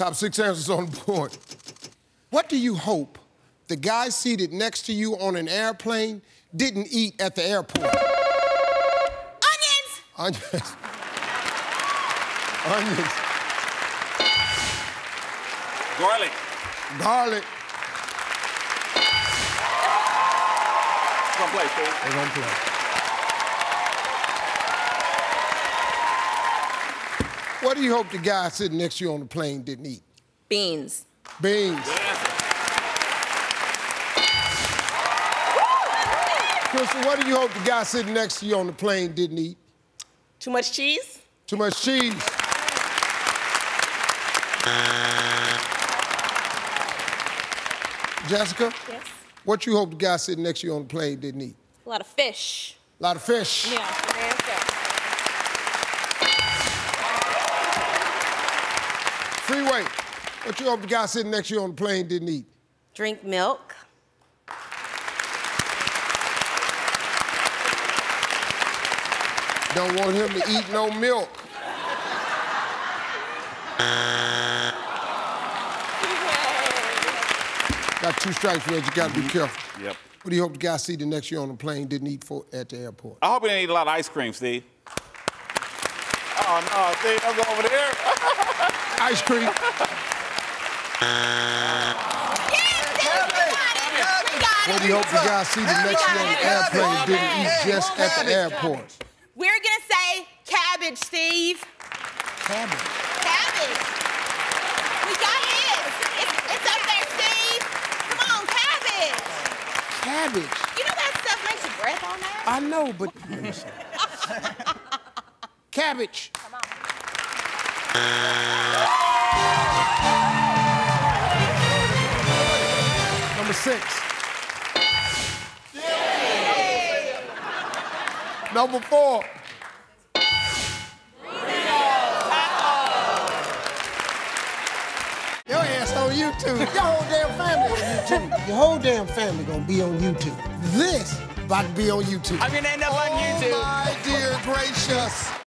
Top six answers on the board. What do you hope the guy seated next to you on an airplane didn't eat at the airport? Onions! Onions. Onions. Garlic. Garlic. Come play, Steve. They gonna play. What do you hope the guy sitting next to you on the plane didn't eat? Beans. Beans. Crystal, what do you hope the guy sitting next to you on the plane didn't eat? Too much cheese? Too much cheese. Jessica, Yes. what you hope the guy sitting next to you on the plane didn't eat? A lot of fish. A lot of fish. Yeah, Freeway, what you hope the guy sitting next to you on the plane didn't eat? Drink milk. Don't want him to eat no milk. Got two strikes, Reg. You gotta be mm-hmm. careful. Yep. What do you hope the guy seated next to you on the plane didn't eat for at the airport? I hope he didn't eat a lot of ice cream, Steve. Oh, no, Steve, I'm going over there. Ice cream. What do you hope the guy seated next to on the airplane didn't eat just at the airport? We're gonna say cabbage, Steve. Cabbage. Cabbage. We got it. It's, it's up there, Steve. Come on, cabbage. Cabbage. You know that stuff makes your breath on there? I know, but let me see. Cabbage. Number six. Number four. Your ass on YouTube. Your whole damn family on YouTube. Your whole damn family gonna be on YouTube. This about to be on YouTube. I'm gonna end up on Oh YouTube. my dear gracious.